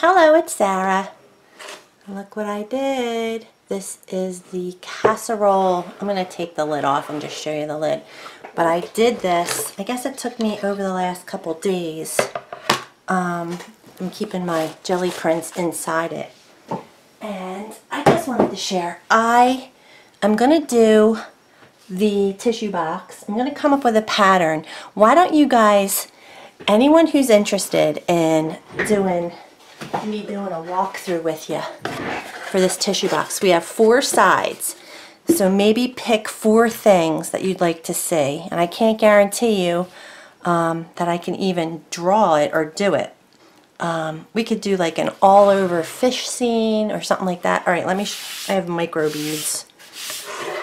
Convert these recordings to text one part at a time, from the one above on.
Hello, it's Sarah. Look what I did. This is the casserole. I'm going to take the lid off and just show you the lid. But I did this, I guess it took me over the last couple days. Um, I'm keeping my Gelli prints inside it. And I just wanted to share. I am going to do the tissue box. I'm going to come up with a pattern. Why don't you guys, anyone who's interested in doing me doing a walkthrough with you for this tissue box. We have four sides. So maybe pick four things that you'd like to see. And I can't guarantee you um, that I can even draw it or do it. Um, we could do like an all over fish scene or something like that. All right, let me, I have micro beads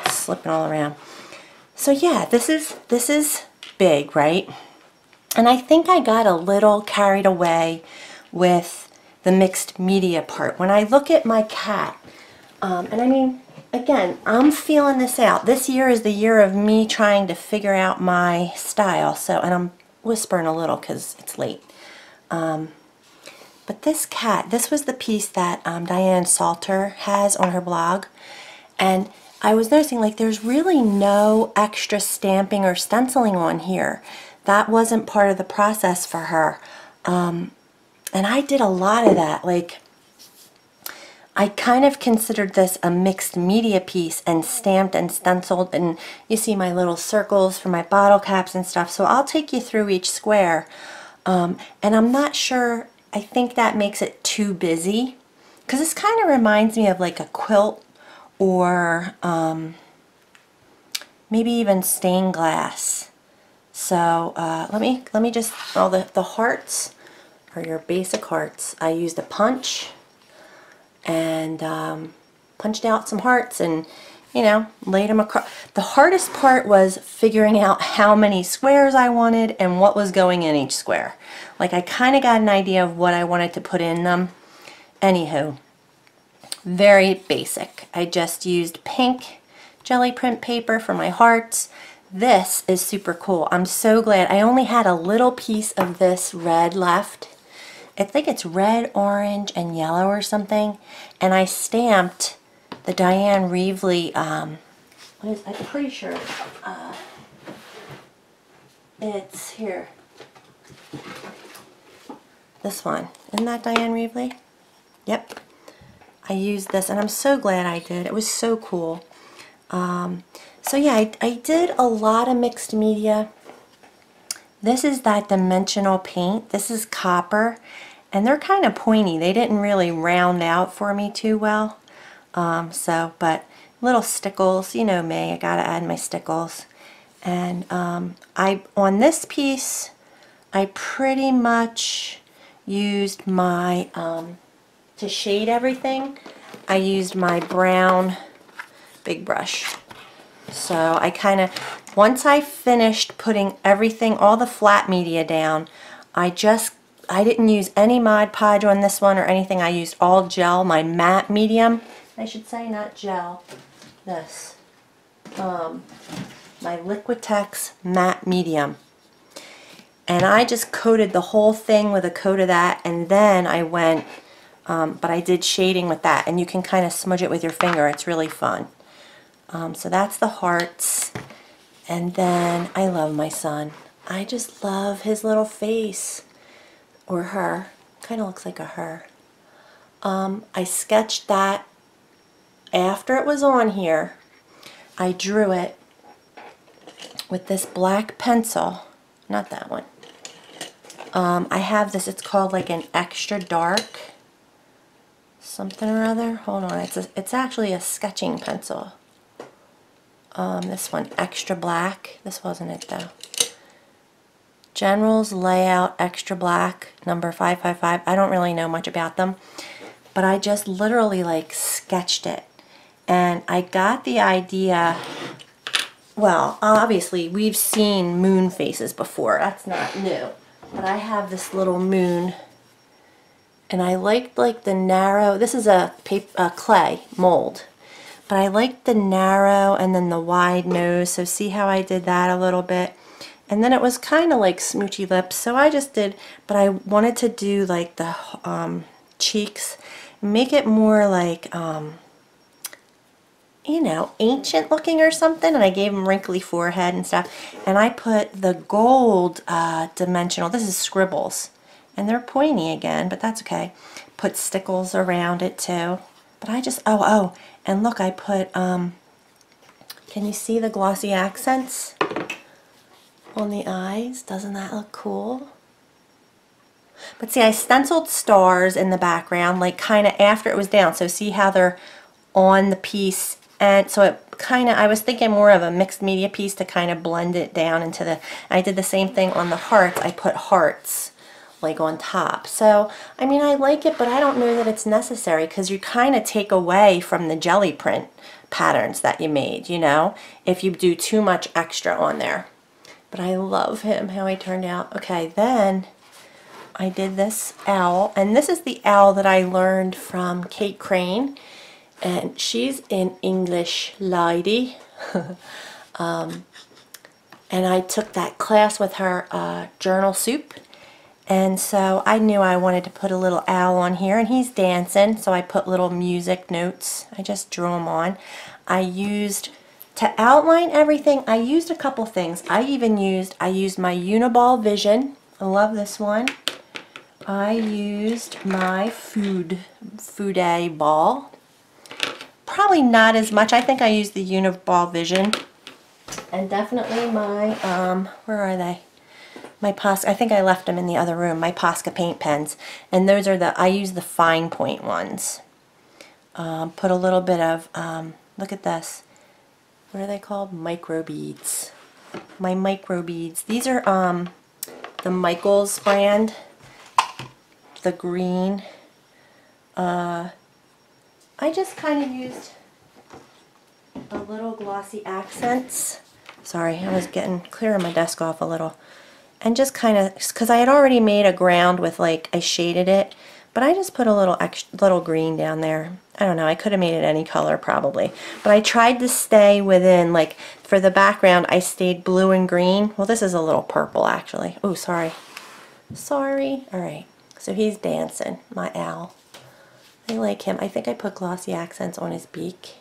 slipping all around. So yeah, this is, this is big, right? And I think I got a little carried away with the mixed media part. When I look at my cat, um, and I mean, again, I'm feeling this out. This year is the year of me trying to figure out my style. So, and I'm whispering a little because it's late. Um, but this cat, this was the piece that um, Diane Salter has on her blog. And I was noticing like there's really no extra stamping or stenciling on here. That wasn't part of the process for her. Um, and I did a lot of that. Like, I kind of considered this a mixed media piece and stamped and stenciled. And you see my little circles for my bottle caps and stuff. So I'll take you through each square. Um, and I'm not sure, I think that makes it too busy. Because this kind of reminds me of like a quilt or um, maybe even stained glass. So uh, let me let me just, all the, the hearts for your basic hearts. I used a punch and um, punched out some hearts and you know, laid them across. The hardest part was figuring out how many squares I wanted and what was going in each square. Like I kind of got an idea of what I wanted to put in them. Anywho, very basic. I just used pink Gelli print paper for my hearts. This is super cool. I'm so glad. I only had a little piece of this red left I think it's red, orange, and yellow or something. And I stamped the Dyan Reaveley, um, what is, I'm pretty sure, uh, it's here. This one. Isn't that Dyan Reaveley? Yep. I used this and I'm so glad I did. It was so cool. Um, so yeah, I, I did a lot of mixed media. This is that dimensional paint. This is copper. And they're kind of pointy. They didn't really round out for me too well. Um, so, but little stickles, you know me, I gotta add my stickles. And um, I on this piece, I pretty much used my, um, to shade everything, I used my brown big brush. So I kind of, once I finished putting everything, all the flat media down, I just, I didn't use any Mod Podge on this one or anything. I used all gel, my matte medium. I should say not gel, this. Um, my Liquitex matte medium. And I just coated the whole thing with a coat of that and then I went, um, but I did shading with that and you can kind of smudge it with your finger. It's really fun. Um, so that's the hearts. And then I love my son. I just love his little face. Or her. Kind of looks like a her. Um, I sketched that after it was on here. I drew it with this black pencil. Not that one. Um, I have this, it's called like an extra dark something or other. Hold on, it's, a, it's actually a sketching pencil. Um, this one, extra black. This wasn't it though. General's Layout Extra Black, number 555. I don't really know much about them, but I just literally like sketched it. And I got the idea, well, obviously we've seen moon faces before. That's not new. But I have this little moon and I liked like the narrow, this is a, paper, a clay mold but I like the narrow and then the wide nose so see how I did that a little bit and then it was kind of like smoochy lips so I just did but I wanted to do like the um, cheeks, make it more like, um, you know, ancient looking or something. And I gave him wrinkly forehead and stuff. And I put the gold uh, dimensional, this is Scribbles. And they're pointy again, but that's okay. Put stickles around it too. But I just, oh, oh, and look, I put, um, can you see the glossy accents on the eyes? Doesn't that look cool? But see, I stenciled stars in the background, like kind of after it was down. So see how they're on the piece. And so it kind of, I was thinking more of a mixed media piece to kind of blend it down into the, I did the same thing on the hearts. I put hearts like on top. So, I mean, I like it, but I don't know that it's necessary because you kind of take away from the Gelli print patterns that you made, you know, if you do too much extra on there. But I love him, how he turned out. Okay, then I did this owl, and this is the owl that I learned from Kate Crane, and she's an English lady. um, and I took that class with her, uh, Journal Soup, and so I knew I wanted to put a little owl on here, and he's dancing, so I put little music notes. I just drew them on. I used, to outline everything, I used a couple things. I even used, I used my Uniball Vision. I love this one. I used my food, Fude ball. Probably not as much. I think I used the Uniball Vision. And definitely my, um, where are they? My Posca, I think I left them in the other room, my Posca paint pens. And those are the, I use the fine point ones. Um, put a little bit of, um, look at this. What are they called? Micro beads. My micro beads. These are um, the Michaels brand the green. Uh, I just kind of used a little glossy accents. Sorry, I was getting clearing my desk off a little. And just kind of, because I had already made a ground with like, I shaded it, but I just put a little extra, little green down there. I don't know, I could have made it any color probably. But I tried to stay within, like, for the background, I stayed blue and green. Well, this is a little purple actually. Oh, sorry. Sorry. All right. So he's dancing, my owl. I like him. I think I put glossy accents on his beak.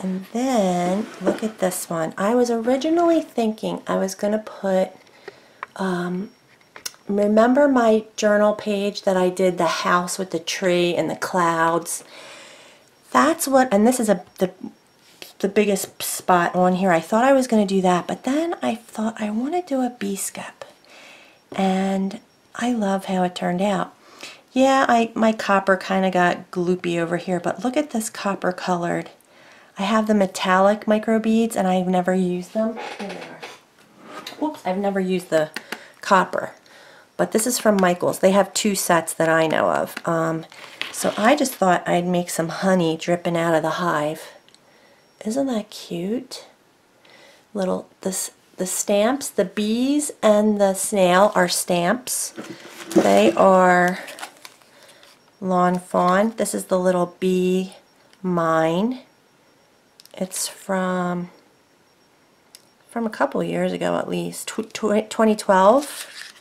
And then, look at this one. I was originally thinking I was going to put, um, remember my journal page that I did the house with the tree and the clouds? That's what, and this is a the, the biggest spot on here. I thought I was going to do that, but then I thought I want to do a bee-skep. And I love how it turned out. Yeah, I my copper kind of got gloopy over here, but look at this copper colored. I have the metallic micro beads and I've never used them. Oops, I've never used the copper. But this is from Michaels. They have two sets that I know of. Um, so I just thought I'd make some honey dripping out of the hive. Isn't that cute? Little, this the stamps, the bees and the snail are stamps. They are Lawn Fawn. This is the little bee mine. It's from from a couple years ago at least, 2012.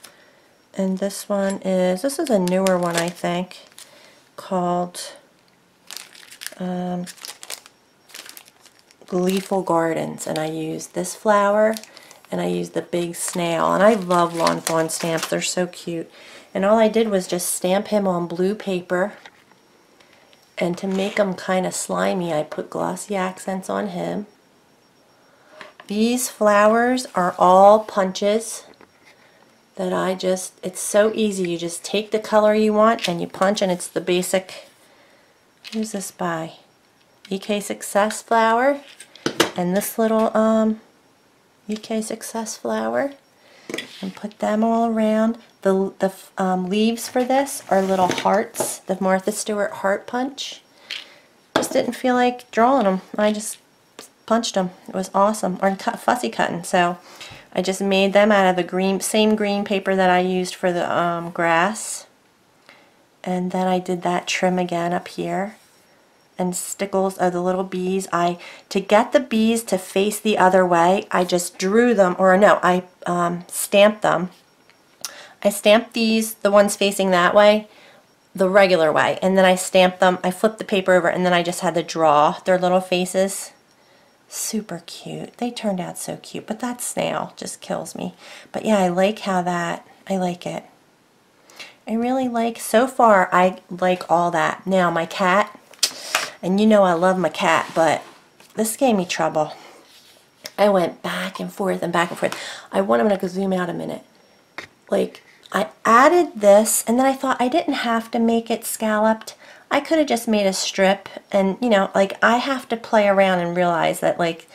And this one is, this is a newer one I think, called um, Gleeful Gardens. And I used this flower and I used the big snail. And I love Lawn Fawn stamps. They're so cute. And all I did was just stamp him on blue paper. And to make him kind of slimy, I put glossy accents on him. These flowers are all punches that I just, it's so easy. You just take the color you want and you punch and it's the basic, who's this by? EK Success flower. And this little um, EK Success flower and put them all around. The, the um, leaves for this are little hearts, the Martha Stewart heart punch. Just didn't feel like drawing them. I just punched them. It was awesome. Or cut, fussy cutting. So I just made them out of the green, same green paper that I used for the um, grass. And then I did that trim again up here and stickles of the little bees. I To get the bees to face the other way, I just drew them, or no, I um, stamped them. I stamped these, the ones facing that way, the regular way. And then I stamped them, I flipped the paper over, and then I just had to draw their little faces. Super cute. They turned out so cute, but that snail just kills me. But yeah, I like how that, I like it. I really like, so far, I like all that. Now, my cat, and you know I love my cat, but this gave me trouble. I went back and forth and back and forth. I want, I'm going to zoom out a minute. Like, I added this, and then I thought I didn't have to make it scalloped. I could have just made a strip, and, you know, like, I have to play around and realize that, like,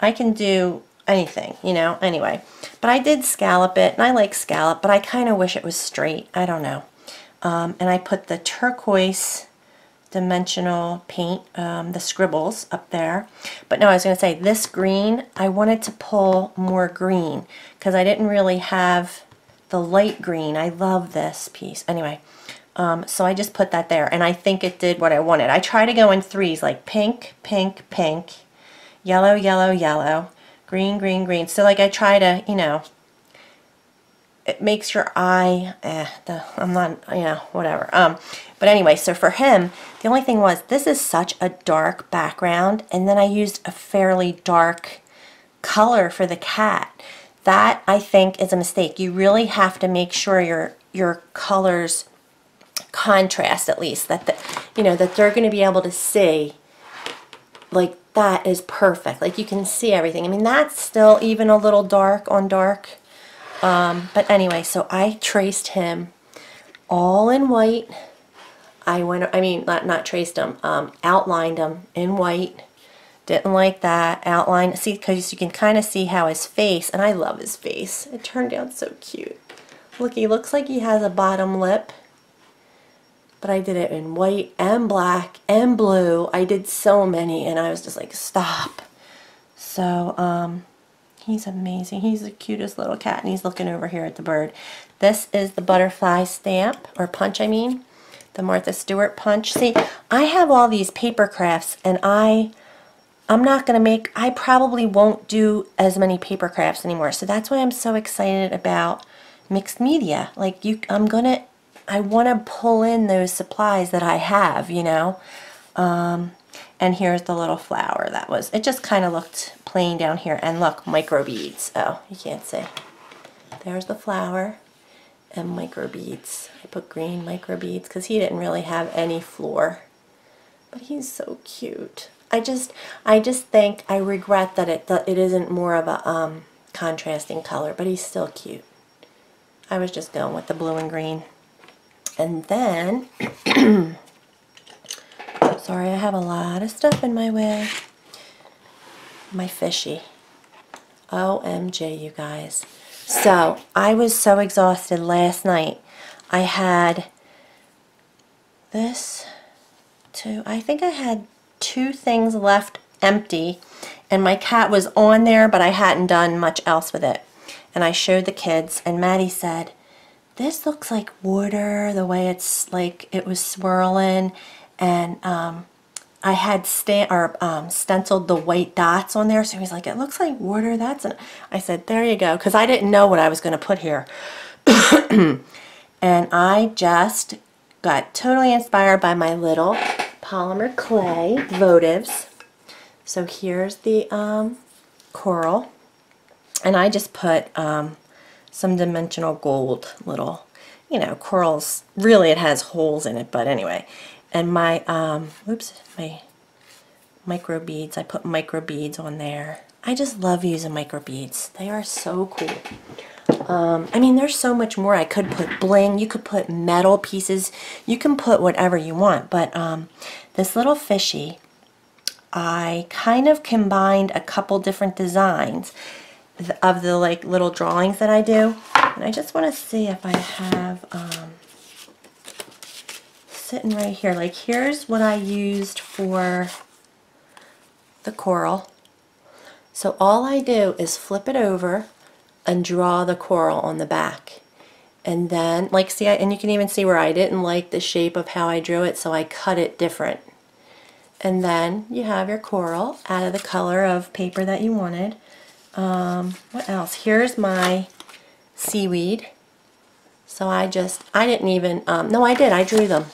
I can do anything, you know, anyway. But I did scallop it, and I like scallop, but I kind of wish it was straight. I don't know. Um, and I put the turquoise dimensional paint, um, the scribbles up there. But no, I was going to say this green, I wanted to pull more green because I didn't really have the light green. I love this piece. Anyway, um, so I just put that there and I think it did what I wanted. I try to go in threes like pink, pink, pink, yellow, yellow, yellow, green, green, green. So like I try to, you know, it makes your eye, eh, the, I'm not, you know, whatever. Um, but anyway, so for him, the only thing was, this is such a dark background, and then I used a fairly dark color for the cat. That, I think, is a mistake. You really have to make sure your, your colors contrast, at least, that, the, you know, that they're going to be able to see, like, that is perfect. Like, you can see everything. I mean, that's still even a little dark on dark, um, but anyway, so I traced him all in white. I went, I mean, not, not traced them, um, outlined them in white. Didn't like that. Outline, see, because you can kind of see how his face, and I love his face. It turned out so cute. Look, he looks like he has a bottom lip. But I did it in white and black and blue. I did so many, and I was just like, stop. So, um, He's amazing. He's the cutest little cat, and he's looking over here at the bird. This is the butterfly stamp, or punch, I mean. The Martha Stewart punch. See, I have all these paper crafts, and I, I'm not going to make, I probably won't do as many paper crafts anymore. So that's why I'm so excited about mixed media. Like, you, I'm going to, I want to pull in those supplies that I have, you know. Um, and here's the little flower that was, it just kind of looked plain down here. And look, micro beads. Oh, you can't see. There's the flower and micro beads. I put green microbeads because he didn't really have any floor. But he's so cute. I just, I just think, I regret that it, that it isn't more of a um, contrasting color, but he's still cute. I was just going with the blue and green. And then Sorry, I have a lot of stuff in my way. My fishy. OMG, you guys. So, I was so exhausted last night. I had this, two, I think I had two things left empty. And my cat was on there, but I hadn't done much else with it. And I showed the kids, and Maddie said, this looks like water, the way it's like it was swirling and um, I had or um, stenciled the white dots on there. So he's like, it looks like water. That's an I said, there you go. Because I didn't know what I was going to put here. and I just got totally inspired by my little polymer clay votives. So here's the um, coral. And I just put um, some dimensional gold little, you know, corals. Really, it has holes in it, but anyway and my, um, oops, my micro beads. I put micro beads on there. I just love using micro beads. They are so cool. Um, I mean, there's so much more. I could put bling. You could put metal pieces. You can put whatever you want. But um, this little fishy, I kind of combined a couple different designs of the like little drawings that I do. And I just want to see if I have... Um, sitting right here. Like here's what I used for the coral. So all I do is flip it over and draw the coral on the back. And then, like see, I, and you can even see where I didn't like the shape of how I drew it, so I cut it different. And then you have your coral out of the color of paper that you wanted. Um, what else? Here's my seaweed. So I just, I didn't even, um, no I did, I drew them.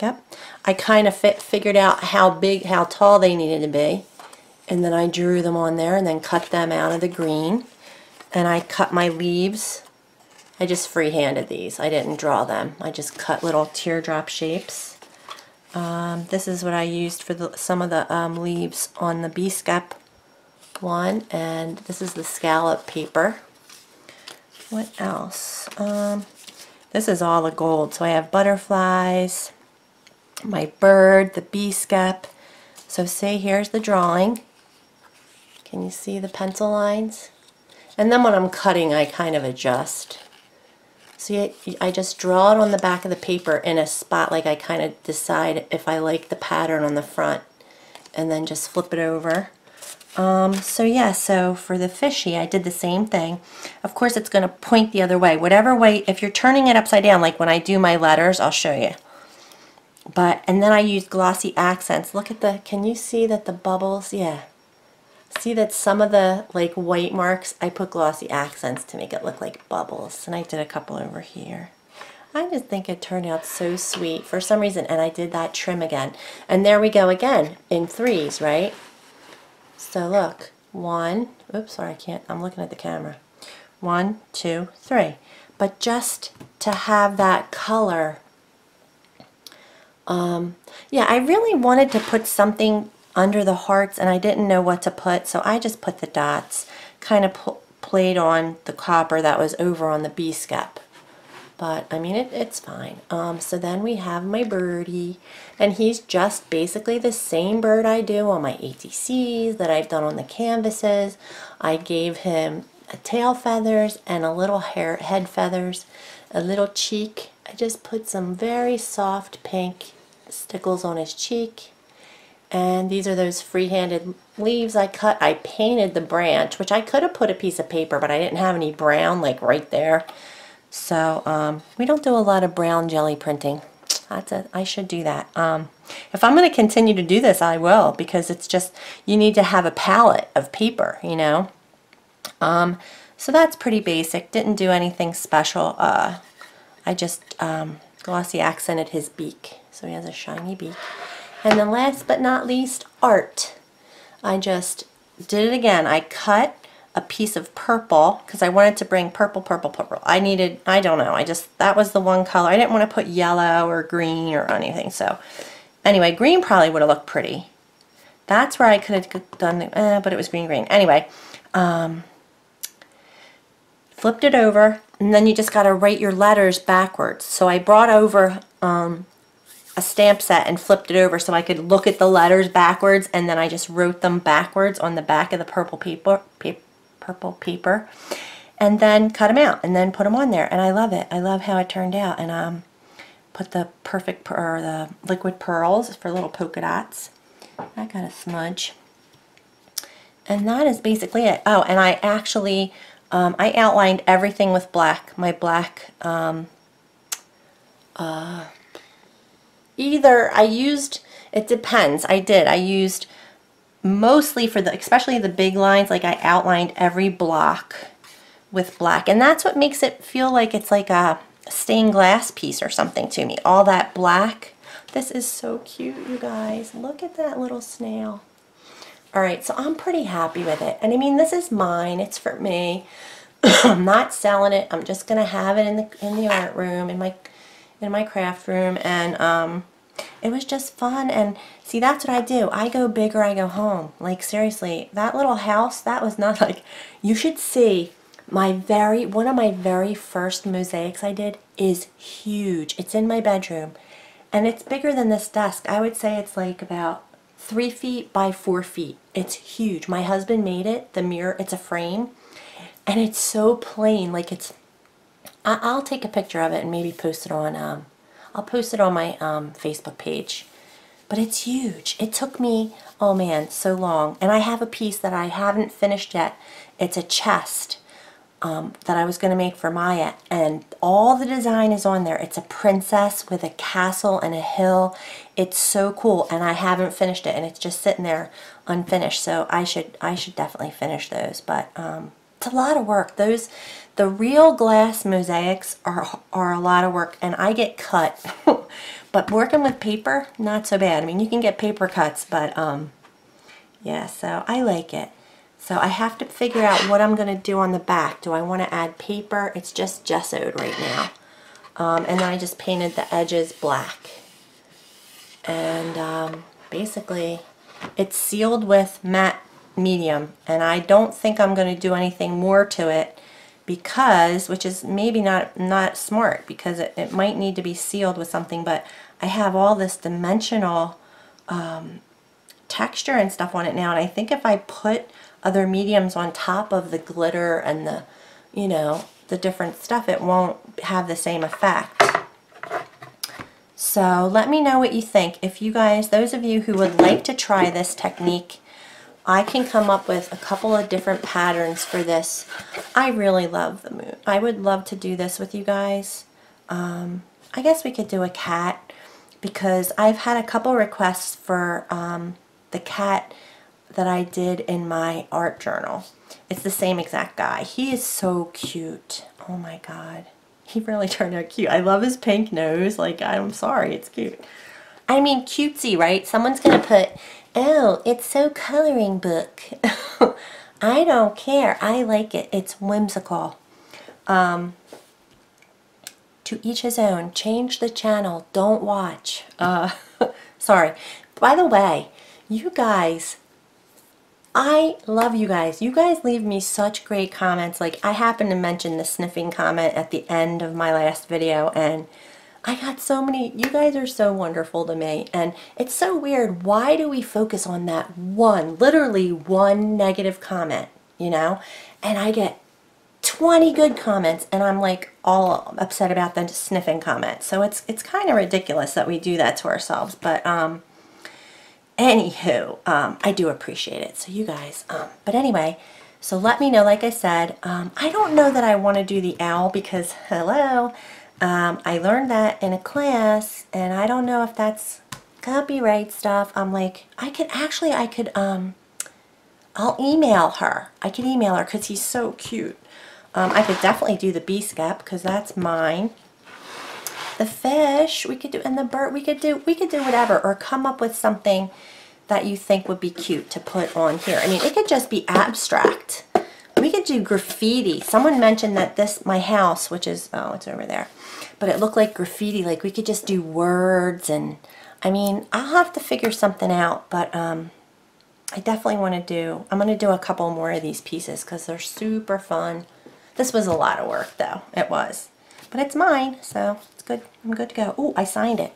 Yep. I kind of figured out how big, how tall they needed to be. And then I drew them on there and then cut them out of the green. And I cut my leaves. I just freehanded these. I didn't draw them. I just cut little teardrop shapes. Um, this is what I used for the, some of the um, leaves on the B-Skep one. And this is the scallop paper. What else? Um, this is all the gold. So I have butterflies, my bird, the bee skep. So say here's the drawing. Can you see the pencil lines? And then when I'm cutting, I kind of adjust. See, I just draw it on the back of the paper in a spot like I kind of decide if I like the pattern on the front. And then just flip it over. Um, so yeah, so for the fishy, I did the same thing. Of course, it's going to point the other way. Whatever way, if you're turning it upside down, like when I do my letters, I'll show you. But, and then I use glossy accents. Look at the, can you see that the bubbles, yeah. See that some of the like white marks, I put glossy accents to make it look like bubbles. And I did a couple over here. I just think it turned out so sweet for some reason. And I did that trim again. And there we go again in threes, right? So look, one, oops, sorry, I can't, I'm looking at the camera. One, two, three. But just to have that color um, yeah, I really wanted to put something under the hearts and I didn't know what to put, so I just put the dots, kind of played on the copper that was over on the B-Skep. But, I mean, it, it's fine. Um, so then we have my birdie, and he's just basically the same bird I do on my ATCs that I've done on the canvases. I gave him tail feathers and a little hair head feathers, a little cheek. I just put some very soft pink stickles on his cheek and these are those free-handed leaves I cut. I painted the branch, which I could have put a piece of paper, but I didn't have any brown like right there. So um, we don't do a lot of brown Gelli printing. That's it. I should do that. Um, if I'm going to continue to do this, I will because it's just, you need to have a palette of paper, you know. Um, so that's pretty basic. Didn't do anything special. Uh, I just um, glossy accented his beak. So he has a shiny beak. And then last but not least, art. I just did it again. I cut a piece of purple because I wanted to bring purple, purple, purple. I needed, I don't know, I just, that was the one color. I didn't want to put yellow or green or anything. So anyway, green probably would have looked pretty. That's where I could have done, eh, but it was green, green. Anyway, um, flipped it over, and then you just got to write your letters backwards. So I brought over um, a stamp set and flipped it over so I could look at the letters backwards and then I just wrote them backwards on the back of the purple paper, paper purple paper and then cut them out and then put them on there and I love it. I love how it turned out and um, put the perfect or the liquid pearls for little polka dots. I got a smudge. And that is basically it. Oh, and I actually, um, I outlined everything with black. My black um, uh, either I used, it depends, I did, I used mostly for the, especially the big lines, like I outlined every block with black. And that's what makes it feel like it's like a stained glass piece or something to me. All that black. This is so cute, you guys. Look at that little snail. All right, so I'm pretty happy with it. And I mean, this is mine. It's for me. I'm not selling it. I'm just gonna have it in the in the art room, in my in my craft room, and um, it was just fun and see that's what I do I go big or I go home like seriously that little house that was not like you should see my very one of my very first mosaics I did is huge it's in my bedroom and it's bigger than this desk I would say it's like about three feet by four feet it's huge my husband made it the mirror it's a frame and it's so plain like it's I'll take a picture of it and maybe post it on um, I'll post it on my um, Facebook page. But it's huge. It took me, oh man, so long. And I have a piece that I haven't finished yet. It's a chest um, that I was going to make for Maya. And all the design is on there. It's a princess with a castle and a hill. It's so cool. And I haven't finished it. And it's just sitting there unfinished. So I should, I should definitely finish those. But um, it's a lot of work. Those the real glass mosaics are, are a lot of work and I get cut but working with paper, not so bad. I mean, you can get paper cuts, but um, yeah, so I like it. So I have to figure out what I'm going to do on the back. Do I want to add paper? It's just gessoed right now. Um, and then I just painted the edges black. And um, basically, it's sealed with matte medium. And I don't think I'm going to do anything more to it because, which is maybe not, not smart because it, it might need to be sealed with something, but I have all this dimensional um, texture and stuff on it now. And I think if I put other mediums on top of the glitter and the, you know, the different stuff, it won't have the same effect. So let me know what you think. If you guys, those of you who would like to try this technique, I can come up with a couple of different patterns for this. I really love the moon. I would love to do this with you guys. Um, I guess we could do a cat because I've had a couple requests for um, the cat that I did in my art journal. It's the same exact guy. He is so cute. Oh my god. He really turned out cute. I love his pink nose. Like, I'm sorry, it's cute. I mean, cutesy, right? Someone's going to put, oh, it's so coloring book. I don't care. I like it. It's whimsical. Um, to each his own. Change the channel. Don't watch. Uh, sorry. By the way, you guys I love you guys. You guys leave me such great comments. Like I happened to mention the sniffing comment at the end of my last video and I got so many, you guys are so wonderful to me. And it's so weird. Why do we focus on that one, literally one negative comment, you know? And I get 20 good comments and I'm like all upset about the sniffing comment. So it's, it's kind of ridiculous that we do that to ourselves. But, um, Anywho, um, I do appreciate it. So you guys, um, but anyway, so let me know, like I said, um, I don't know that I want to do the owl because, hello, um, I learned that in a class and I don't know if that's copyright stuff. I'm like, I could actually, I could, um, I'll email her. I could email her because he's so cute. Um, I could definitely do the scap because that's mine the fish we could do and the bird we could do we could do whatever or come up with something that you think would be cute to put on here. I mean it could just be abstract. We could do graffiti. Someone mentioned that this my house which is oh it's over there but it looked like graffiti like we could just do words and I mean I'll have to figure something out but um I definitely want to do I'm going to do a couple more of these pieces because they're super fun. This was a lot of work though. It was. But it's mine so it's good. I'm good to go. Oh, I signed it.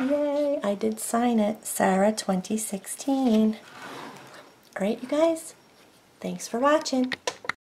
Yay, I did sign it. Sarah 2016. All right, you guys. Thanks for watching.